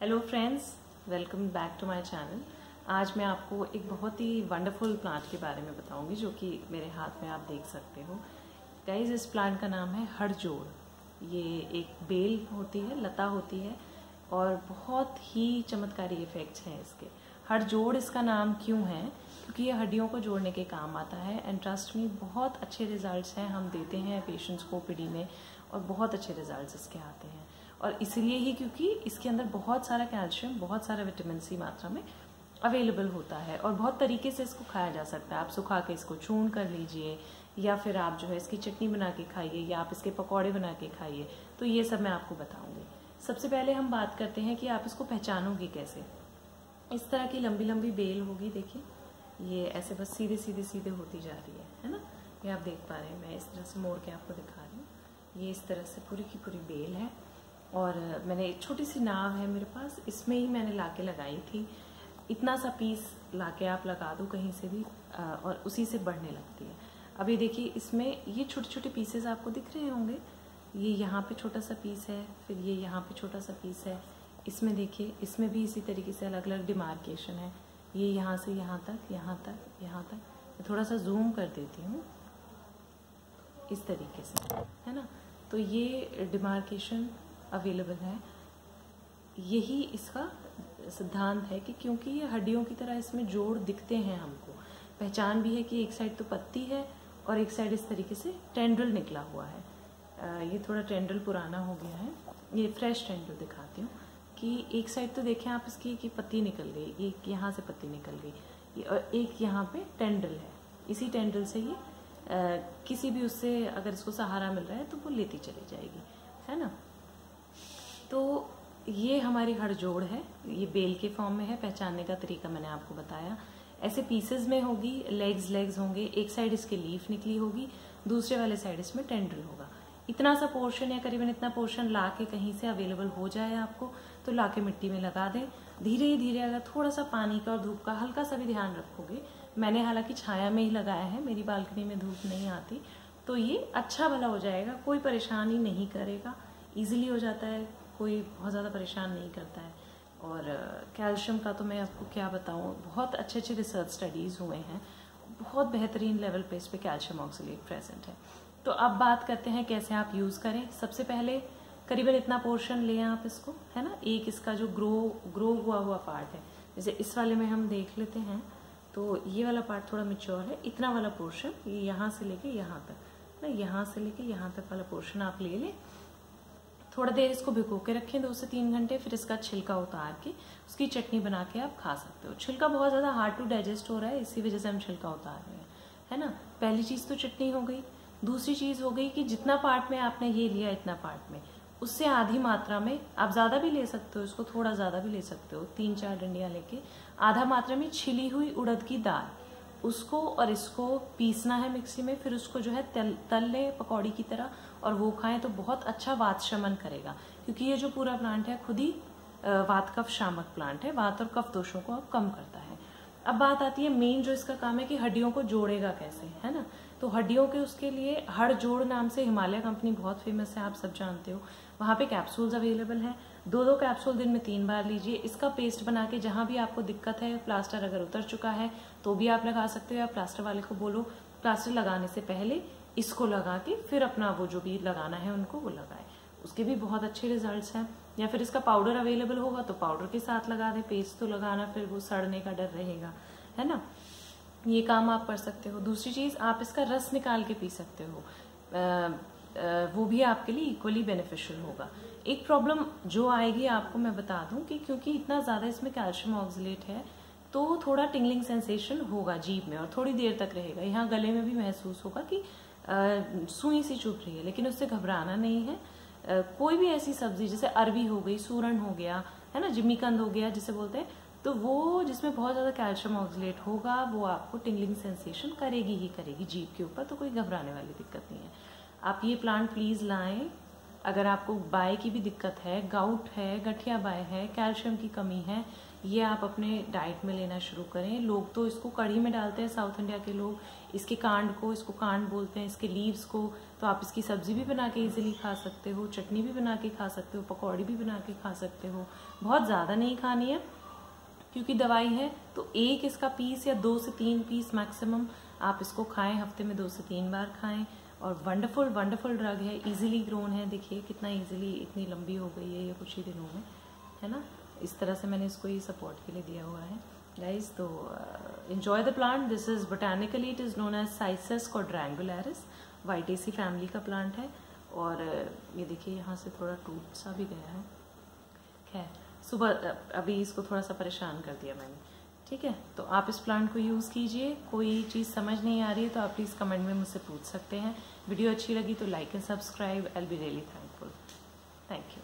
Hello friends welcome back to my channel आज मैं आपको एक बहुत ही वंडरफुल प्लांट के बारे में बताऊँगी, जो कि मेरे हाथ में आप देख सकते हो। गाइज़ इस प्लांट का नाम है हड़जोड़ ये एक बेल होती है, लता होती है, और बहुत ही चमत्कारी इफेक्ट्स हैं इसके। हड़जोड़ इसका नाम क्यों है? क्योंकि ये हड्डियों को जोड़ने के काम आता है एंड ट्रस्ट में बहुत अच्छे रिजल्ट्स हैं। हम देते हैं पेशेंट्स को पीढ़ी में, और बहुत अच्छे रिजल्ट्स इसके आते हैं। और इसलिए ही क्योंकि इसके अंदर बहुत सारा कैल्शियम, बहुत सारा विटामिन सी मात्रा में अवेलेबल होता है और बहुत तरीके से इसको खाया जा सकता है। आप सुखा के इसको चून कर लीजिए या फिर आप जो है इसकी चटनी बना के खाइए या आप इसके पकौड़े बना के खाइए तो ये सब मैं आपको बताऊँगी। सबसे पहले हम बात करते हैं कि आप इसको पहचानोगे कैसे। इस तरह की लंबी लंबी बेल होगी, देखिए, ये ऐसे बस सीधे सीधे सीधे होती जा रही है है ना? ये आप देख पा रहे हैं, मैं इस तरह से मोड़ के आपको दिखा रही हूँ। ये इस तरह से पूरी की पूरी बेल है। और मैंने एक छोटी सी नाव है मेरे पास, इसमें ही मैंने लाके लगाई थी। इतना सा पीस लाके आप लगा दो कहीं से भी और उसी से बढ़ने लगती है। अभी देखिए, इसमें ये छोटे छोटे पीसेस आपको दिख रहे होंगे। ये यहाँ पे छोटा सा पीस है, फिर ये यहाँ पे छोटा सा पीस है। इसमें देखिए, इसमें भी इसी तरीके से अलग अलग डिमार्केशन है। ये यहाँ से यहाँ तक यहाँ तक यहाँ तक। मैं थोड़ा सा जूम कर देती हूँ। इस तरीके से, है ना? तो ये डिमार्केशन अवेलेबल है। यही इसका सिद्धांत है कि क्योंकि ये हड्डियों की तरह इसमें जोड़ दिखते हैं हमको। पहचान भी है कि एक साइड तो पत्ती है और एक साइड इस तरीके से टेंड्रल निकला हुआ है। ये थोड़ा टेंड्रल पुराना हो गया है। ये फ्रेश टेंड्रल दिखाती हूँ कि एक साइड तो देखें आप इसकी कि पत्ती निकल गई, एक यहाँ से पत्ती निकल गई और एक यहाँ पे टेंड्रल है। इसी टेंड्रल से ये किसी भी उससे अगर इसको सहारा मिल रहा है तो वो लेती चली जाएगी, है ना? तो ये हमारी हड़जोड़ है, ये बेल के फॉर्म में है, पहचानने का तरीका मैंने आपको बताया। ऐसे पीसेस में होगी लेग्स लेग्स होंगे, एक साइड इसकी लीफ निकली होगी, दूसरे वाले साइड इसमें टेंडल होगा। इतना सा पोर्शन या करीबन इतना पोर्शन ला के कहीं से अवेलेबल हो जाए आपको तो ला के मिट्टी में लगा दें। धीरे ही धीरे अगर थोड़ा सा पानी का और धूप का हल्का सा भी ध्यान रखोगे, मैंने हालाँकि छाया में ही लगाया है, मेरी बालकनी में धूप नहीं आती तो ये अच्छा भला हो जाएगा, कोई परेशानी नहीं करेगा ईजिली हो जाता है। कोई बहुत ज़्यादा परेशान नहीं करता है। और कैल्शियम का तो मैं आपको क्या बताऊँ, बहुत अच्छे अच्छे रिसर्च स्टडीज़ हुए हैं। बहुत बेहतरीन लेवल पे इस पर कैल्शियम ऑक्सीलेट प्रेजेंट है। तो अब बात करते हैं कैसे आप यूज़ करें। सबसे पहले करीबन इतना पोर्शन लें आप इसको, है ना? एक इसका जो ग्रो ग्रो हुआ हुआ पार्ट है। जैसे इस वाले में हम देख लेते हैं तो ये वाला पार्ट थोड़ा मिच्योर है। इतना वाला पोर्शन ये यहाँ से लेके यहाँ तक ना? यहाँ से लेके यहाँ तक वाला पोर्शन आप ले लें। थोड़ा देर इसको भिगो के रखें, दो से तीन घंटे, फिर इसका छिलका उतार के उसकी चटनी बना के आप खा सकते हो। छिलका बहुत ज़्यादा हार्ड टू डाइजेस्ट हो रहा है, इसी वजह से हम छिलका उतार रहे हैं, है ना? पहली चीज़ तो चटनी हो गई, दूसरी चीज़ हो गई कि जितना पार्ट में आपने ये लिया इतना पार्ट में। उससे आधी मात्रा में आप ज़्यादा भी ले सकते हो, इसको थोड़ा ज़्यादा भी ले सकते हो, तीन चार डंडियाँ लेके। आधा मात्रा में छिली हुई उड़द की दाल उसको और इसको पीसना है मिक्सी में, फिर उसको जो है तल तल लें पकौड़ी की तरह और वो खाएँ तो बहुत अच्छा वात शमन करेगा। क्योंकि ये जो पूरा प्लांट है, खुद ही वात कफ शामक प्लांट है। वात और कफ दोषों को अब कम करता है। अब बात आती है मेन जो इसका काम है कि हड्डियों को जोड़ेगा कैसे, है ना? तो हड्डियों के उसके लिए हड़ जोड़ नाम से हिमालय कंपनी बहुत फ़ेमस है, आप सब जानते हो। वहाँ पे कैप्सूल्स अवेलेबल हैं। दो दो कैप्सूल दिन में तीन बार लीजिए। इसका पेस्ट बना के जहाँ भी आपको दिक्कत है प्लास्टर अगर उतर चुका है तो भी आप लगा सकते हो। या प्लास्टर वाले को बोलो। प्लास्टर लगाने से पहले इसको लगा के फिर अपना वो जो भी लगाना है उनको वो लगाए। उसके भी बहुत अच्छे रिजल्ट्स हैं। या फिर इसका पाउडर अवेलेबल होगा तो पाउडर के साथ लगा दें। पेस्ट तो लगाना फिर वो सड़ने का डर रहेगा। है ना? ये काम आप कर सकते हो। दूसरी चीज़ आप इसका रस निकाल के पी सकते हो। आ, वो भी आपके लिए इक्वली बेनिफिशियल होगा। एक प्रॉब्लम जो आएगी आपको मैं बता दूँ कि क्योंकि इतना ज़्यादा इसमें कैल्शियम ऑक्सीलेट है तो थोड़ा टिंगलिंग सेंसेशन होगा जीप में और थोड़ी देर तक रहेगा। यहाँ गले में भी महसूस होगा कि सुई सी चुभ रही है लेकिन उससे घबराना नहीं है। आ, कोई भी ऐसी सब्ज़ी जैसे अरबी हो गई सूरन हो गया है ना जिमीकंद हो गया जिसे बोलते हैं तो वो जिसमें बहुत ज़्यादा कैल्शियम ऑक्सीलेट होगा वो आपको टिंगलिंग सेंसेशन करेगी ही करेगी जीप के ऊपर तो कोई घबराने वाली दिक्कत नहीं है। आप ये प्लांट प्लीज़ लाएँ। अगर आपको बाय की भी दिक्कत है गाउट है, गठिया बाय है कैल्शियम की कमी है, ये आप अपने डाइट में लेना शुरू करें। लोग तो इसको कढ़ी में डालते हैं साउथ इंडिया के लोग। इसके कांड को, इसको कांड बोलते हैं, इसके लीव्स को। तो आप इसकी सब्ज़ी भी बना के इजीली खा सकते हो, चटनी भी बना के खा सकते हो, पकौड़ी भी बना के खा सकते हो। बहुत ज़्यादा नहीं खानी है, क्योंकि दवाई है। तो एक इसका पीस या दो से तीन पीस मैक्सिमम आप इसको खाएँ, हफ़्ते में दो से तीन बार खाएँ। और वंडरफुल वंडरफुल ड्रग है इजीली ग्रोन है देखिए कितना इजीली इतनी लंबी हो गई है ये कुछ ही दिनों में है ना? इस तरह से मैंने इसको ये सपोर्ट के लिए दिया हुआ है। गाइज़ तो enjoy the plant this is botanically it is known as Cissus quadrangularis Vitaceae family का प्लांट है। और uh, ये देखिए यहाँ से थोड़ा टूट सा भी गया है। खैर सुबह अभी इसको थोड़ा सा परेशान कर दिया मैंने। ठीक है? तो आप इस प्लांट को यूज़ कीजिए। कोई चीज़ समझ नहीं आ रही है तो आप प्लीज़ कमेंट में मुझसे पूछ सकते हैं। वीडियो अच्छी लगी तो like and subscribe I be really thankful thank you